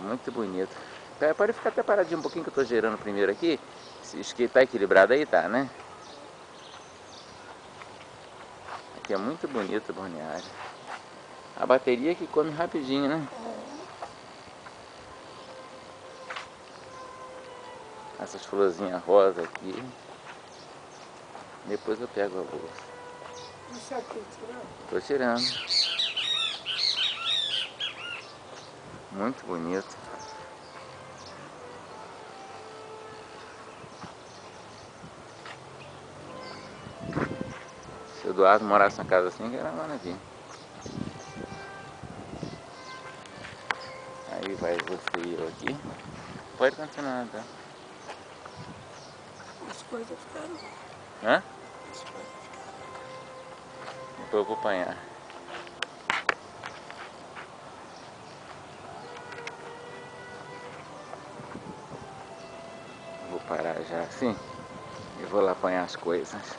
Muito bonito. Pode ficar até paradinho um pouquinho que eu tô girando primeiro aqui. Se que tá equilibrado aí, tá, né? Aqui é muito bonito o balneário. A bateria que come rapidinho, né? Essas florzinhas rosa aqui. Depois eu pego a bolsa. Isso aqui, tirando? Tô tirando. Muito bonito. Se o Eduardo morasse na casa assim, que era maravilha. Aí vai você e eu aqui. Pode continuar, tá? As coisas ficaram. Hã? As coisas ficaram. Depois eu vou parar já assim e vou lá apanhar as coisas.